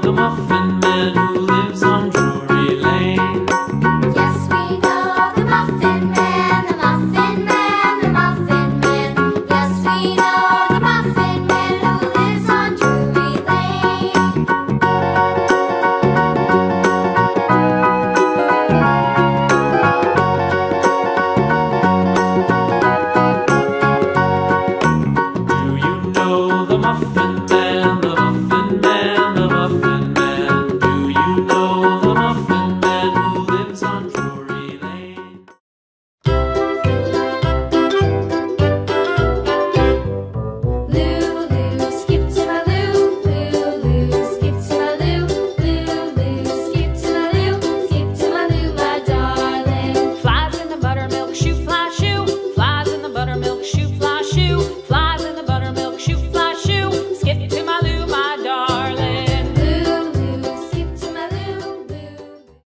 the Muffin Man.